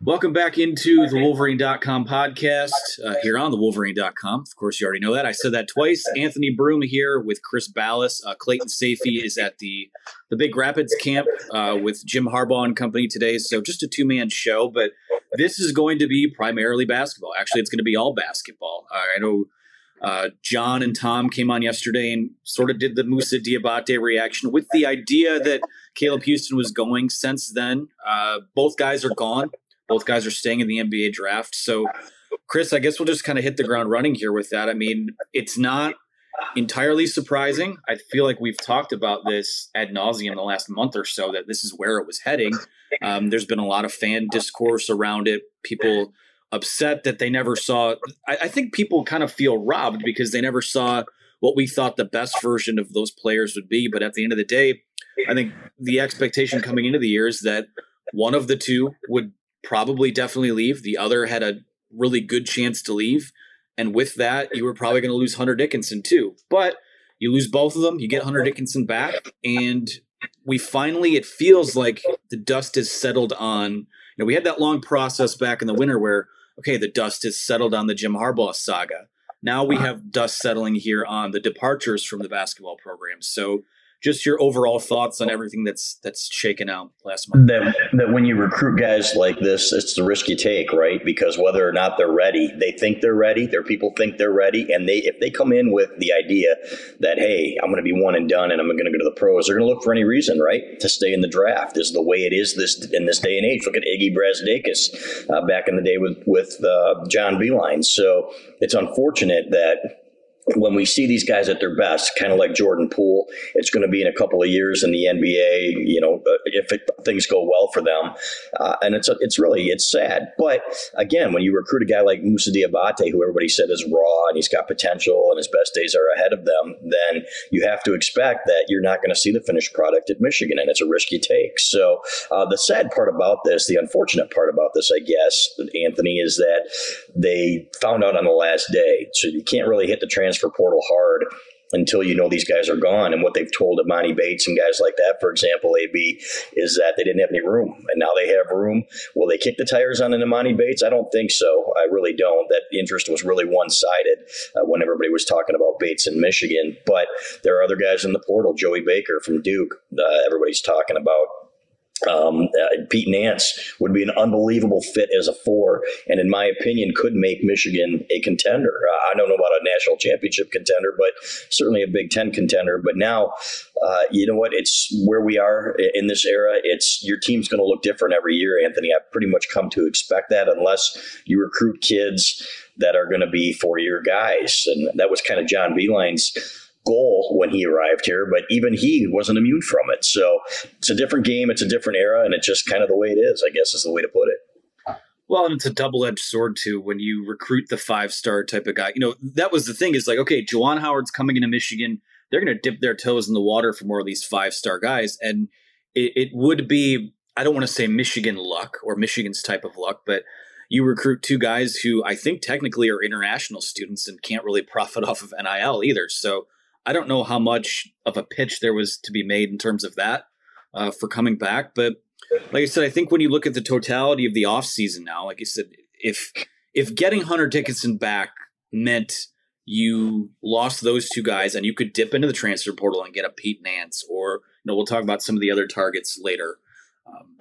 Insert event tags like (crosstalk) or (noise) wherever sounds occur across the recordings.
Welcome back into the Wolverine.com podcast uh, here on the Wolverine.com. Of course, you already know that. I said that twice. Anthony Broome here with Chris Balas. Uh, Clayton Sayfie is at the the Big Rapids camp uh, with Jim Harbaugh and company today. So just a two man show, but this is going to be primarily basketball. Actually, it's going to be all basketball. Uh, I know uh, John and Tom came on yesterday and sort of did the Moussa Diabate reaction with the idea that Caleb Houstan was going. Since then, uh, both guys are gone. Both guys are staying in the NBA draft. So, Chris, I guess we'll just kind of hit the ground running here with that. I mean, it's not entirely surprising. I feel like we've talked about this ad nauseum the last month or so that this is where it was heading. Um, there's been a lot of fan discourse around it. People upset that they never saw. I, I think people kind of feel robbed because they never saw what we thought the best version of those players would be. But at the end of the day, I think the expectation coming into the year is that one of the two would probably definitely leave. The other had a really good chance to leave. And with that, you were probably going to lose Hunter Dickinson too. But you lose both of them, you get Hunter Dickinson back, and we finally, it feels like the dust has settled on. You know, we had that long process back in the winter where, okay, the dust has settled on the Jim Harbaugh saga. Now we uh-huh. have dust settling here on the departures from the basketball program. So just your overall thoughts on everything that's that's shaken out last month. That, that when you recruit guys like this, it's the risk you take, right? Because whether or not they're ready, they think they're ready. Their people think they're ready, and they if they come in with the idea that hey, I'm going to be one and done, and I'm going to go to the pros, they're going to look for any reason, right, to stay in the draft. This is the way it is this in this day and age. Look at Iggy Brazdeikis uh, back in the day with with uh, John Beilein. So it's unfortunate that when we see these guys at their best, kind of like Jordan Poole, it's going to be in a couple of years in the NBA. You know, uh, if it, things go well for them, uh, and it's a, it's really it's sad. But again, when you recruit a guy like Moussa Diabate, who everybody said is raw and he's got potential and his best days are ahead of them, then you have to expect that you're not going to see the finished product at Michigan, and it's a risk you take. So uh, the sad part about this, the unfortunate part about this, I guess, Anthony, is that they found out on the last day, so you can't really hit the transfer transfer portal hard until you know these guys are gone. And what they've told Emoni Bates and guys like that, for example, AB, is that they didn't have any room. And now they have room. Will they kick the tires on an Emoni Bates? I don't think so. I really don't. That interest was really one sided uh, when everybody was talking about Bates in Michigan. But there are other guys in the portal. Joey Baker from Duke, uh, everybody's talking about. Um, uh, Pete Nance would be an unbelievable fit as a four, and in my opinion, could make Michigan a contender. Uh, I don't know about a national championship contender, but certainly a Big Ten contender. But now, uh, you know what? It's where we are in this era. It's your team's going to look different every year, Anthony. I've pretty much come to expect that, unless you recruit kids that are going to be four year guys, and that was kind of John Beilein's goal when he arrived here, but even he wasn't immune from it. So it's a different game, it's a different era, and it's just kind of the way it is, I guess is the way to put it. Well, and it's a double edged sword too when you recruit the five star type of guy. You know, that was the thing is like, okay, Juwan Howard's coming into Michigan. They're going to dip their toes in the water for more of these five star guys. And it, it would be, I don't want to say Michigan luck or Michigan's type of luck, but you recruit two guys who I think technically are international students and can't really profit (laughs) off of NIL either. So I don't know how much of a pitch there was to be made in terms of that uh, for coming back. But like I said, I think when you look at the totality of the offseason now, like you said, if if getting Hunter Dickinson back meant you lost those two guys and you could dip into the transfer portal and get a Pete Nance, or you know, we'll talk about some of the other targets later. Um,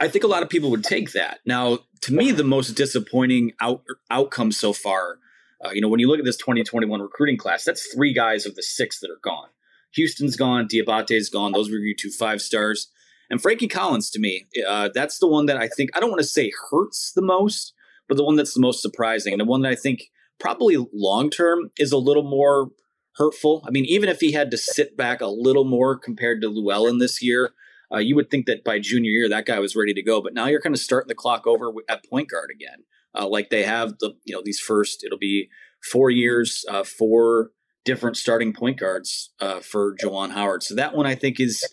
I think a lot of people would take that. Now, to me, the most disappointing out, outcome so far uh, you know, when you look at this 2021 recruiting class, that's three guys of the six that are gone. Houstan's gone, Diabate's gone. Those were your two five stars. And Frankie Collins, to me, uh, that's the one that I think, I don't want to say hurts the most, but the one that's the most surprising. And the one that I think probably long term is a little more hurtful. I mean, even if he had to sit back a little more compared to Llewellyn this year, uh, you would think that by junior year that guy was ready to go. But now you're kind of starting the clock over at point guard again uh, like they have the you know these first it'll be four years uh, four different starting point guards uh, for Juwan Howard. So that one I think is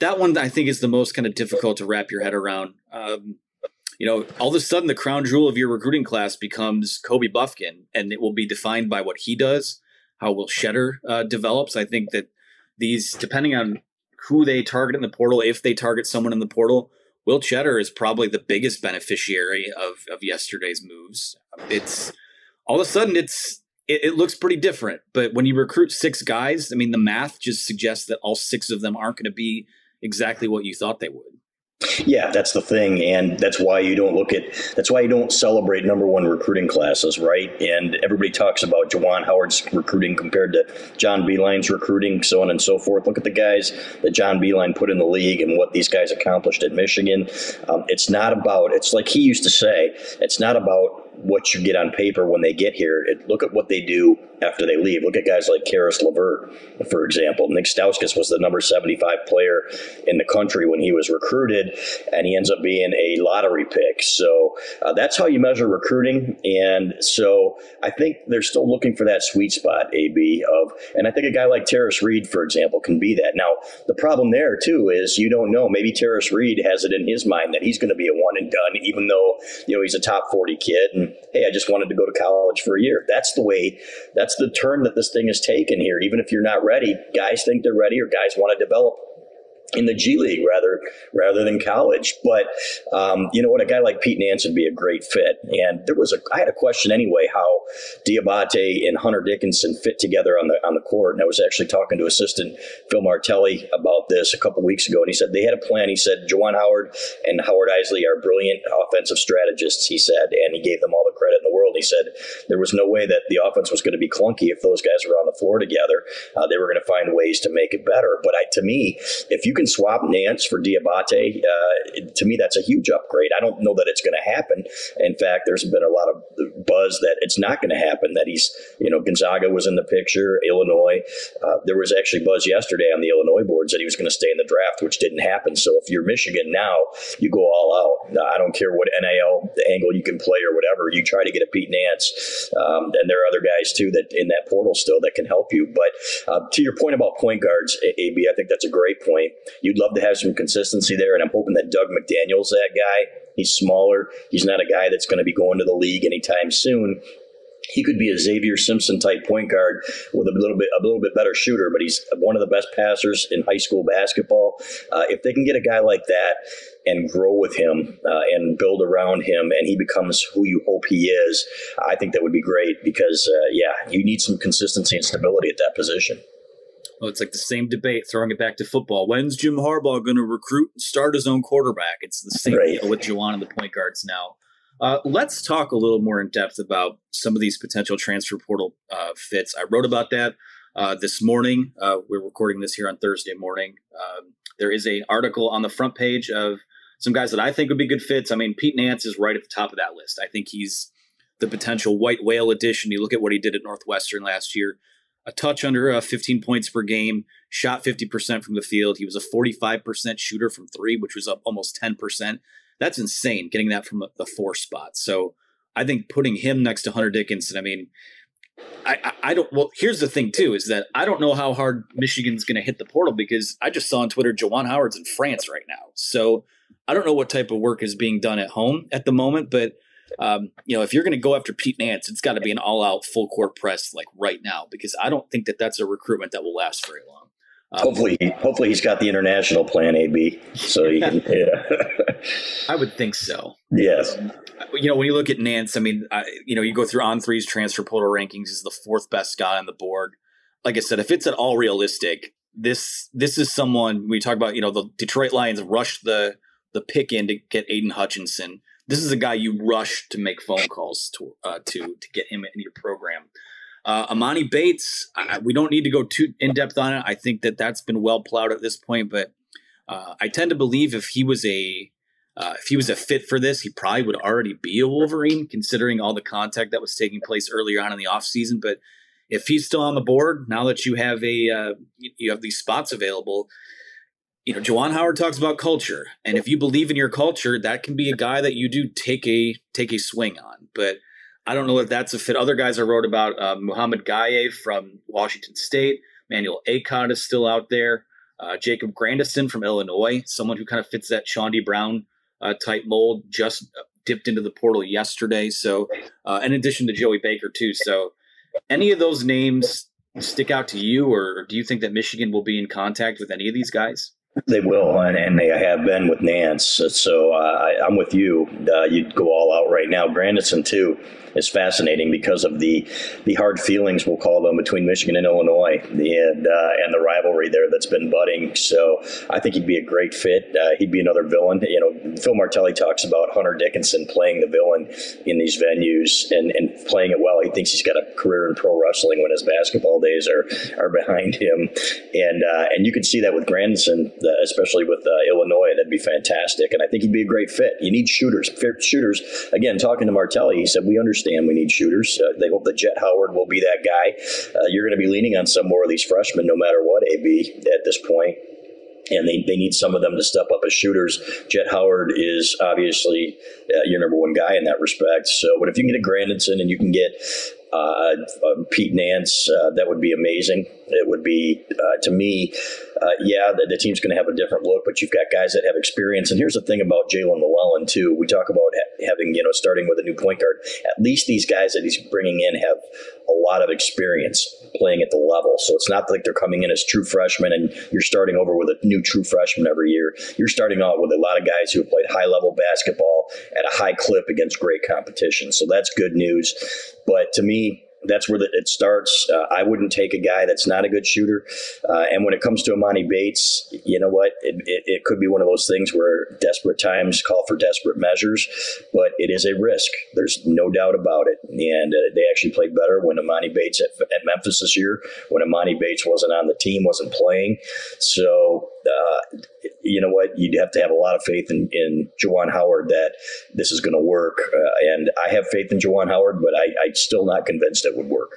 that one I think is the most kind of difficult to wrap your head around. Um, you know, all of a sudden the crown jewel of your recruiting class becomes Kobe Bufkin, and it will be defined by what he does, how Will Tschetter uh, develops. I think that these, depending on who they target in the portal, if they target someone in the portal, Will Tschetter is probably the biggest beneficiary of of yesterday's moves. It's all of a sudden it's it, it, looks pretty different. But when you recruit six guys, I mean, the math just suggests that all six of them aren't going to be exactly what you thought they would. Yeah, that's the thing, and that's why you don't look at. That's why you don't celebrate number one recruiting classes, right? And everybody talks about Juwan Howard's recruiting compared to John Beilein's recruiting, so on and so forth. Look at the guys that John Beilein put in the league and what these guys accomplished at Michigan. Um, it's not about. It's like he used to say. It's not about what you get on paper when they get here. It, look at what they do after they leave. Look at guys like Caris LeVert, for example. Nick Stauskas was the number 75 player in the country when he was recruited, and he ends up being a lottery pick. So uh, that's how you measure recruiting. And so I think they're still looking for that sweet spot, AB, of, and I think a guy like Tarris Reed, for example, can be that. Now, the problem there, too, is you don't know. Maybe Tarris Reed has it in his mind that he's going to be a one and done, even though, you know, he's a top 40 kid. And hey, I just wanted to go to college for a year. That's the way, that's the turn that this thing has taken here. Even if you're not ready, guys think they're ready or guys want to develop in the G League rather rather than college. But um, you know what, a guy like Pete Nance would be a great fit. And there was a I had a question anyway how Diabate and Hunter Dickinson fit together on the on the court. And I was actually talking to assistant Phil Martelli about this a couple weeks ago, and he said they had a plan. He said Juwan Howard and Howard Eisley are brilliant offensive strategists. He said, and he gave them all the credit world. He said there was no way that the offense was going to be clunky if those guys were on the floor together. Uh, they were going to find ways to make it better. But I, to me, if you can swap Nance for Diabate, uh, to me, that's a huge upgrade. I don't know that it's going to happen. In fact, there's been a lot of buzz that it's not going to happen, that he's, you know, Gonzaga was in the picture, Illinois. Uh, there was actually buzz yesterday on the Illinois boards that he was going to stay in the draft, which didn't happen. So if you're Michigan now, you go all out. I don't care what NIL angle you can play or whatever. You try to get a Pete Nance. Um, and there are other guys, too, that in that portal still that can help you. But uh, to your point about point guards, AB, I think that's a great point. You'd love to have some consistency there, and I'm hoping that Dug McDaniel's that guy. He's smaller. He's not a guy that's going to be going to the league anytime soon he could be a Xavier Simpson type point guard with a little bit a little bit better shooter, but he's one of the best passers in high school basketball. Uh, if they can get a guy like that and grow with him uh, and build around him, and he becomes who you hope he is, I think that would be great because uh, yeah, you need some consistency and stability at that position. Well, it's like the same debate, throwing it back to football. When's Jim Harbaugh going to recruit and start his own quarterback? It's the same right. deal with Juwan and the point guards now. Uh, let's talk a little more in depth about some of these potential transfer portal uh, fits. I wrote about that uh, this morning. Uh, we're recording this here on Thursday morning. Um, there is an article on the front page of some guys that I think would be good fits. I mean, Pete Nance is right at the top of that list. I think he's the potential white whale addition. You look at what he did at Northwestern last year a touch under uh, 15 points per game, shot 50% from the field. He was a 45% shooter from three, which was up almost 10%. That's insane getting that from the four spot. So I think putting him next to Hunter Dickinson, I mean, I, I, I don't. Well, here's the thing too: is that I don't know how hard Michigan's going to hit the portal because I just saw on Twitter Juwan Howard's in France right now. So I don't know what type of work is being done at home at the moment, but um, you know, if you're going to go after Pete Nance, it's got to be an all-out full court press like right now because I don't think that that's a recruitment that will last very long. Um, hopefully, hopefully he's got the international plan, AB, so he can. (laughs) Yeah. I would think so. Yes. Um, you know, when you look at Nance, I mean, I, you know, you go through On3's transfer portal rankings. He's the fourth best guy on the board. Like I said, if it's at all realistic, this this is someone we talk about. You know, the Detroit Lions rushed the the pick in to get Aidan Hutchinson this is a guy you rush to make phone calls to uh, to to get him in your program. Uh, Emoni Bates, I, we don't need to go too in depth on it. I think that that's been well plowed at this point, but uh, I tend to believe if he was a uh, if he was a fit for this, he probably would already be a Wolverine, considering all the contact that was taking place earlier on in the offseason. But if he's still on the board now that you have a uh, you have these spots available, you know, Juwan Howard talks about culture, and if you believe in your culture, that can be a guy that you do take a take a swing on. But I don't know if that's a fit. Other guys I wrote about, uh, Mouhamed Gueye from Washington State, Manuel Akot is still out there, uh, Jacob Grandison from Illinois, someone who kind of fits that Chaundee Brown uh, type mold, just dipped into the portal yesterday. So, uh, in addition to Joey Baker too. So, any of those names stick out to you, or do you think that Michigan will be in contact with any of these guys? They will, and, and they have been with Nance. So uh, I, am with you. Uh, you'd go all out right now. Grandison too is fascinating because of the the hard feelings we'll call them between Michigan and Illinois, and uh, and the rivalry there that's been budding. So I think he'd be a great fit. Uh, he'd be another villain. You know, Phil Martelli talks about Hunter Dickinson playing the villain in these venues and, and playing it well. He thinks he's got a career in pro wrestling when his basketball days are are behind him, and uh, and you can see that with Grandison, especially with uh, Illinois. That'd be fantastic, and I think he'd be a great fit. You need shooters. Shooters again. Talking to Martelli, he said we understand we need shooters. Uh, they hope that Jett Howard will be that guy. Uh, you're going to be leaning on some more of these freshmen, no matter what, AB, at this point and they, they need some of them to step up as shooters. Jett Howard is obviously uh, your number one guy in that respect. So, but if you can get a Grandison and you can get uh, uh, Pete Nance, uh, that would be amazing. It would be, uh, to me, uh, yeah, the, the team's going to have a different look, but you've got guys that have experience. And here's the thing about Jaelin Llewellyn, too. We talk about ha- having, you know, starting with a new point guard. At least these guys that he's bringing in have a lot of experience playing at the level. So it's not like they're coming in as true freshmen and you're starting over with a new true freshman every year. You're starting out with a lot of guys who have played high level basketball at a high clip against great competition. So that's good news. But to me, that's where the, it starts. Uh, I wouldn't take a guy that's not a good shooter. Uh, and when it comes to Emoni Bates, you know what? It, it, it, could be one of those things where desperate times call for desperate measures, but it is a risk. There's no doubt about it. And uh, they actually played better when Emoni Bates at, at, Memphis this year, when Emoni Bates wasn't on the team, wasn't playing. So uh, you know what? You'd have to have a lot of faith in, in Juwan Howard that this is going to work. Uh, and I have faith in Juwan Howard, but I, I'm still not convinced it would work.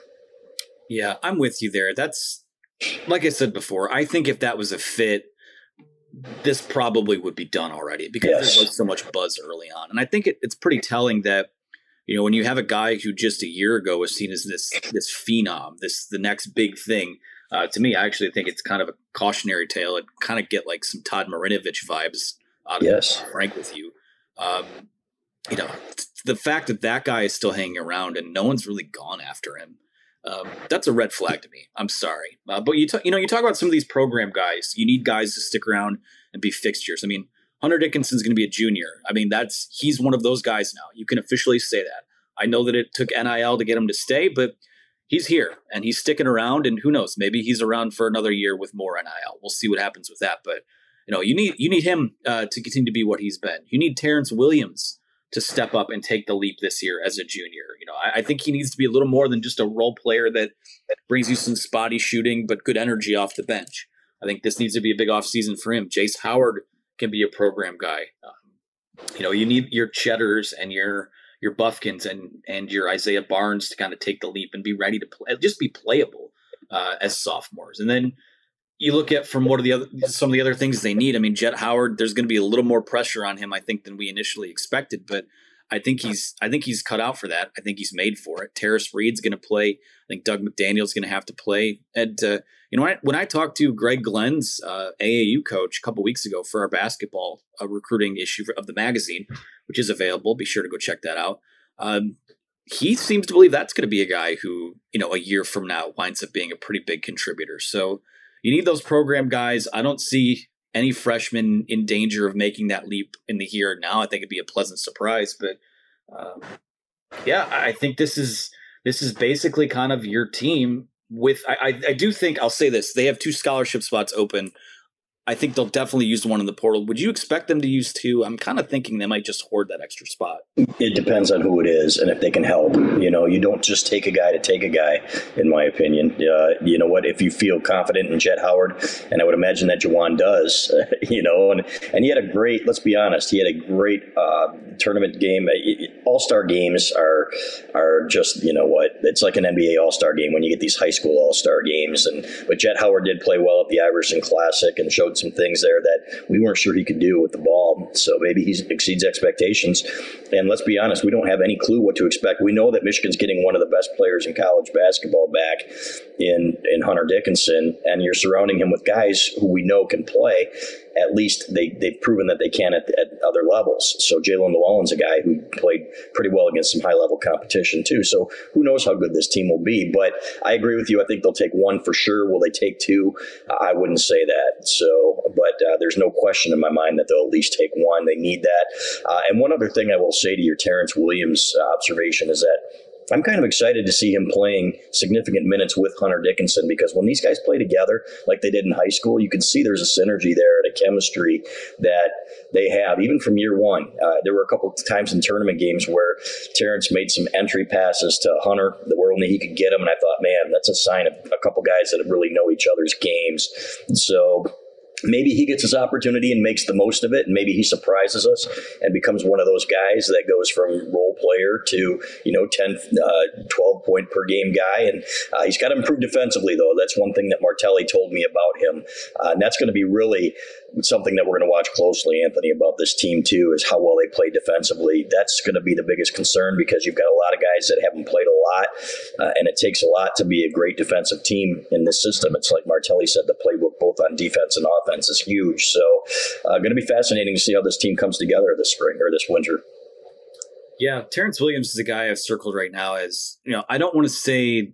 Yeah, I'm with you there. That's like I said before. I think if that was a fit, this probably would be done already because yes. there was so much buzz early on. And I think it, it's pretty telling that you know when you have a guy who just a year ago was seen as this this phenom, this the next big thing uh, to me, I actually think it's kind of a cautionary tale. It kind of get like some Todd Marinovich vibes out of yes. it, frank with you. Um, you know, the fact that that guy is still hanging around and no one's really gone after him, um, that's a red flag to me. I'm sorry, uh, but you t- you know you talk about some of these program guys. You need guys to stick around and be fixtures. I mean, Hunter Dickinson's going to be a junior. I mean, that's he's one of those guys now. You can officially say that. I know that it took NIL to get him to stay, but he's here and he's sticking around and who knows maybe he's around for another year with more nil we'll see what happens with that but you know you need you need him uh, to continue to be what he's been. You need terrence williams to step up and take the leap this year as a junior. You know I, I think he needs to be a little more than just a role player that, that brings you some spotty shooting but good energy off the bench. I think this needs to be a big off season for him. Jace howard can be a program guy. Um, you know you need your Tschetters and your your Bufkins and and your Isaiah Barnes to kind of take the leap and be ready to play, just be playable uh, as sophomores. And then you look at from what are the other some of the other things they need. I mean, Jett Howard, there's going to be a little more pressure on him, I think, than we initially expected, but. I think he's I think he's cut out for that. I think he's made for it. Tarris Reed's going to play. I think Dug McDaniel's going to have to play. And uh, you know, when I, when I talked to Gregg Glenn's uh, AAU coach a couple weeks ago for our basketball uh, recruiting issue of the magazine, which is available. Be sure to go check that out. Um, he seems to believe that's going to be a guy who, you know, a year from now winds up being a pretty big contributor. So you need those program guys. I don't see any freshman in danger of making that leap in the here and now. I think it'd be a pleasant surprise, but um, yeah, I think this is this is basically kind of your team. With I, I, I do think I'll say this: they have two scholarship spots open I think they'll definitely use one in the portal. Would you expect them to use two? I'm kind of thinking they might just hoard that extra spot. It depends on who it is and if they can help. You know, you don't just take a guy to take a guy, in my opinion. Uh, you know what? If you feel confident in Jett Howard, and I would imagine that Juwan does, uh, (laughs) you know, and, and he had a great, let's be honest, he had a great uh, tournament game. All star games are are just, you know what? It's like an NBA All Star game when you get these high school All Star games. And But Jett Howard did play well at the Iverson Classic and showed some things there that we weren't sure he could do with the ball. So maybe he exceeds expectations. And let's be honest, we don't have any clue what to expect. We know that Michigan's getting one of the best players in college basketball back in in Hunter Dickinson, and you're surrounding him with guys who we know can play. At least they, they've proven that they can at, at other levels. So Jaelin Llewellyn's a guy who played pretty well against some high level competition too. So who knows how good this team will be? But I agree with you. I think they'll take one for sure. Will they take two? I wouldn't say that. So, but uh, there's no question in my mind that they'll at least take one. They need that. Uh, and one other thing I will say to your Terrence Williams uh, observation is that I'm kind of excited to see him playing significant minutes with Hunter Dickinson because when these guys play together like they did in high school, you can see there's a synergy there and a chemistry that they have, even from year one. Uh, there were a couple times in tournament games where Terrence made some entry passes to Hunter that were only he could get them, and I thought, man, that's a sign of a couple guys that really know each other's games. So maybe he gets his opportunity and makes the most of it and maybe he surprises us and becomes one of those guys that goes from role player to you know 10 uh, 12 point per game guy and uh, he's got to improve defensively though that's one thing that martelli told me about him uh, and that's going to be really something that we're going to watch closely, Anthony, about this team too is how well they play defensively. That's going to be the biggest concern because you've got a lot of guys that haven't played a lot, uh, and it takes a lot to be a great defensive team in this system. It's like Martelli said, the playbook both on defense and offense is huge. So, uh, going to be fascinating to see how this team comes together this spring or this winter. Yeah, Terrence Williams is a guy I've circled right now as you know. I don't want to say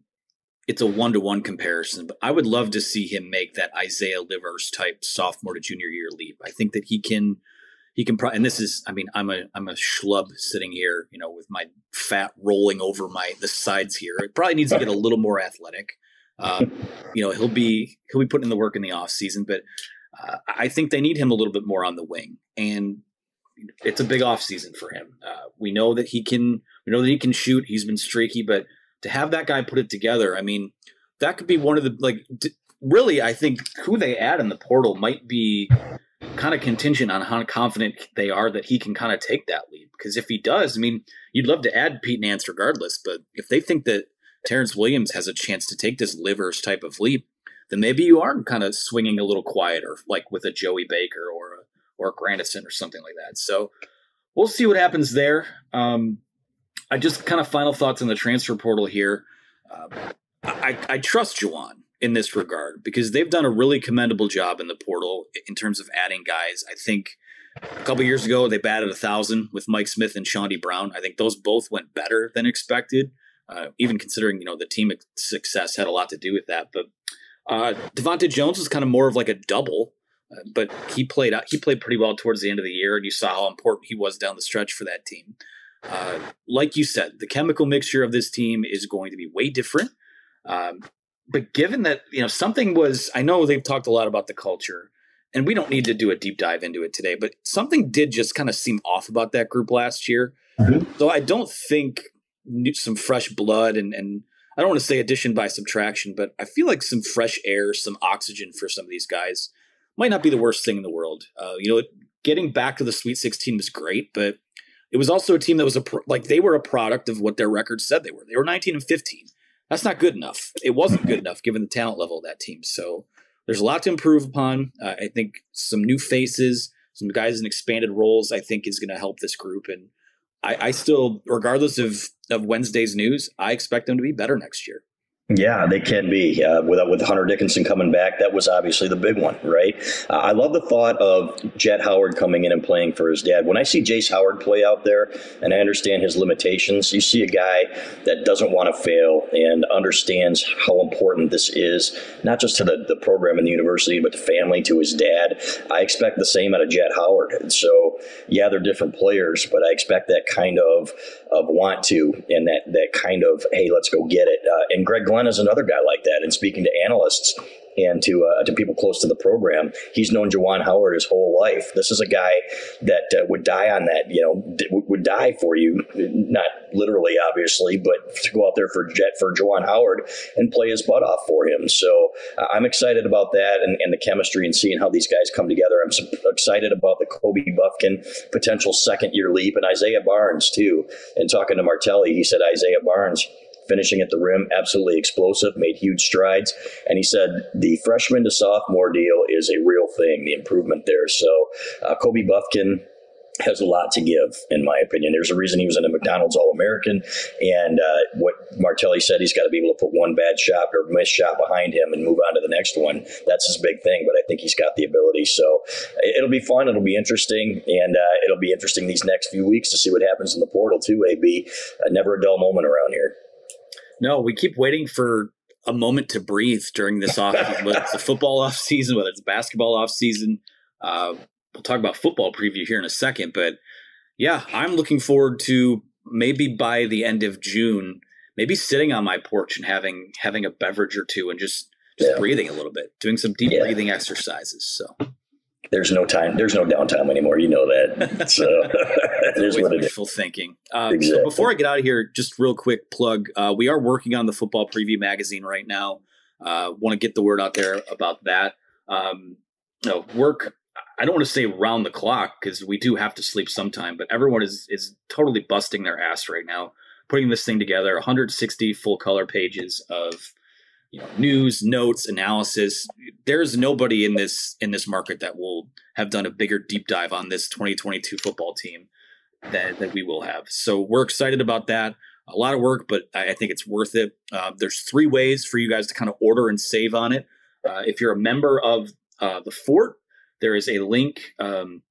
it's a one to one comparison, but I would love to see him make that Isaiah Livers type sophomore to junior year leap. I think that he can, he can. Pro- and this is, I mean, I'm a I'm a schlub sitting here, you know, with my fat rolling over my the sides here. It probably needs to get a little more athletic. Uh, you know, he'll be he'll be putting in the work in the off season, but uh, I think they need him a little bit more on the wing, and it's a big off season for him. Uh, we know that he can. We know that he can shoot. He's been streaky, but to have that guy put it together, I mean, that could be one of the like really I think who they add in the portal might be kind of contingent on how confident they are that he can kind of take that leap. Because if he does, I mean, you'd love to add Pete Nance regardless, but if they think that Terrence Williams has a chance to take this livers type of leap, then maybe you are kind of swinging a little quieter, like with a Joey Baker or or Grandison or something like that. So we'll see what happens there. Um, I just kind of final thoughts on the transfer portal here. Uh, I, I trust Juwan in this regard because they've done a really commendable job in the portal in terms of adding guys. I think a couple years ago they batted a thousand with Mike Smith and Chaundee Brown. I think those both went better than expected. Uh, even considering you know the team success had a lot to do with that. But uh, DeVante' Jones was kind of more of like a double, but he played out. He played pretty well towards the end of the year, and you saw how important he was down the stretch for that team. Uh, like you said, the chemical mixture of this team is going to be way different. Um, but given that you know something was, I know they've talked a lot about the culture, and we don't need to do a deep dive into it today. But something did just kind of seem off about that group last year. Mm-hmm. So I don't think some fresh blood and and I don't want to say addition by subtraction, but I feel like some fresh air, some oxygen for some of these guys might not be the worst thing in the world. Uh, you know, getting back to the Sweet 16 was great, but it was also a team that was a pro- like they were a product of what their record said they were. They were 19 and 15. That's not good enough. It wasn't good enough given the talent level of that team. So there's a lot to improve upon. Uh, I think some new faces, some guys in expanded roles, I think is going to help this group. And I, I still, regardless of of Wednesday's news, I expect them to be better next year. Yeah, they can be. Uh, with with Hunter Dickinson coming back, that was obviously the big one, right? Uh, I love the thought of Jett Howard coming in and playing for his dad. When I see Jace Howard play out there, and I understand his limitations, you see a guy that doesn't want to fail and understands how important this is, not just to the, the program and the university, but to family, to his dad. I expect the same out of Jett Howard. And so, yeah, they're different players, but I expect that kind of of want to and that that kind of hey, let's go get it. Uh, and Gregg Glenn is another guy like that. And speaking to analysts, and to uh, to people close to the program. He's known Juwan Howard his whole life. This is a guy that uh, would die on that, you know, d- would die for you, not literally, obviously, but to go out there for Jett for Juwan Howard and play his butt off for him. So uh, I'm excited about that and, and, the chemistry and seeing how these guys come together. I'm so excited about the Kobe Bufkin potential second year leap and Isaiah Barnes too. And talking to Martelli, he said Isaiah Barnes finishing at the rim, absolutely explosive, made huge strides. And he said the freshman to sophomore deal is a real thing, the improvement there. So uh, Kobe Bufkin has a lot to give, in my opinion. There's a reason he was in a McDonald's All American, and uh, what Martelli said he's got to be able to put one bad shot or miss shot behind him and move on to the next one. That's his big thing, but I think he's got the ability. So it'll be fun. It'll be interesting, and uh, it'll be interesting these next few weeks to see what happens in the portal too. AB, uh, never a dull moment around here. No, we keep waiting for a moment to breathe during this off, (laughs) whether it's the football off season, whether it's basketball off season. Uh, we'll talk about football preview here in a second, but yeah, I'm looking forward to maybe by the end of June, maybe sitting on my porch and having having a beverage or two and just just yeah. breathing a little bit, doing some deep yeah. breathing exercises. So there's no time, there's no downtime anymore. You know that. (laughs) So (laughs) there's what wishful thinking. Um, exactly. So before I get out of here, just real quick plug: uh, we are working on the football preview magazine right now. Uh, Want to get the word out there about that. Um, you know, work I don't want to say round the clock because we do have to sleep sometime, but everyone is is totally busting their ass right now putting this thing together. 160 full color pages of you know news, notes, analysis. There's nobody in this in this market that will have done a bigger deep dive on this 2022 football team that that we will have. So we're excited about that. A lot of work, but I, I think it's worth it. Uh, there's three ways for you guys to kind of order and save on it. Uh, if you're a member of uh, the Fort, there is a link um,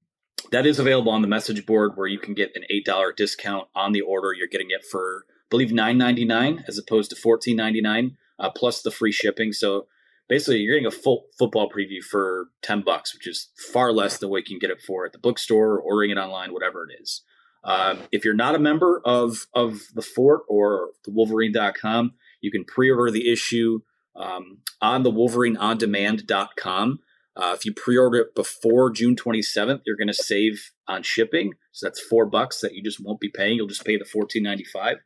that is available on the message board where you can get an eight dollar discount on the order. You're getting it for I believe nine ninety nine as opposed to fourteen ninety nine uh, plus the free shipping. So basically, you're getting a full football preview for ten bucks, which is far less than what you can get it for at the bookstore, ordering it online, whatever it is. Um, if you're not a member of of the Fort or the Wolverine.com, you can pre-order the issue um, on the WolverineOnDemand.com. Uh, if you pre-order it before June 27th, you're going to save on shipping. So that's four bucks that you just won't be paying. You'll just pay the 14.95.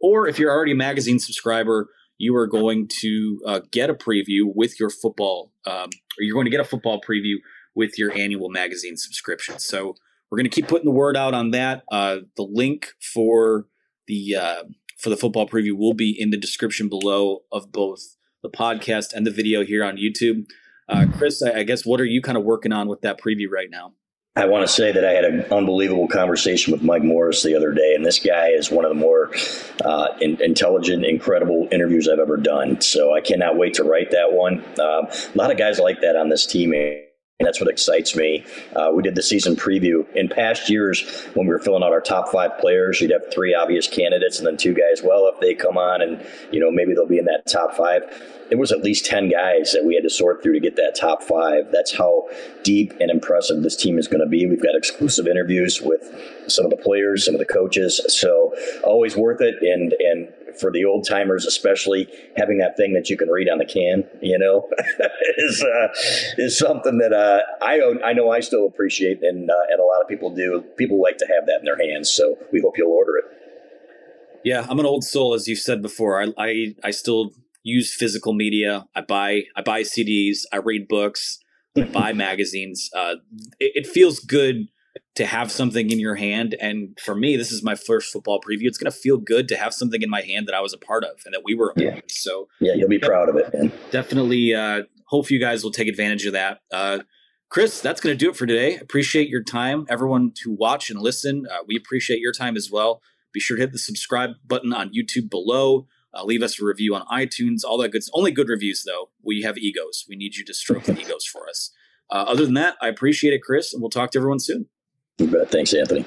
Or if you're already a magazine subscriber, you are going to uh, get a preview with your football, um, or you're going to get a football preview with your annual magazine subscription. So we're going to keep putting the word out on that. Uh, the link for the uh, for the football preview will be in the description below of both the podcast and the video here on YouTube. Uh, Chris, I, I guess what are you kind of working on with that preview right now? I want to say that I had an unbelievable conversation with Mike Morris the other day, and this guy is one of the more uh, in, intelligent, incredible interviews I've ever done. So I cannot wait to write that one. Uh, a lot of guys like that on this team. And that's what excites me. Uh, we did the season preview. In past years, when we were filling out our top five players, you'd have three obvious candidates and then two guys. Well, if they come on and, you know, maybe they'll be in that top five. It was at least 10 guys that we had to sort through to get that top five. That's how deep and impressive this team is going to be. We've got exclusive interviews with some of the players, some of the coaches. So always worth it. And, and for the old timers, especially having that thing that you can read on the can, you know, (laughs) is uh, is something that uh, I I know I still appreciate, and uh, and a lot of people do. People like to have that in their hands, so we hope you'll order it. Yeah, I'm an old soul, as you've said before. I I, I still use physical media. I buy I buy CDs. I read books. I buy (laughs) magazines. Uh, it, it feels good to have something in your hand. And for me, this is my first football preview. It's going to feel good to have something in my hand that I was a part of and that we were a yeah. So yeah, you'll be proud of it, man. Definitely. Uh, hope you guys will take advantage of that. Uh, Chris, that's going to do it for today. Appreciate your time, everyone to watch and listen. Uh, we appreciate your time as well. Be sure to hit the subscribe button on YouTube below. Uh, leave us a review on iTunes. All that good. Only good reviews though. We have egos. We need you to stroke the (laughs) egos for us. Uh, other than that, I appreciate it, Chris, and we'll talk to everyone soon. Thanks, Anthony.